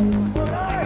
¡Hola!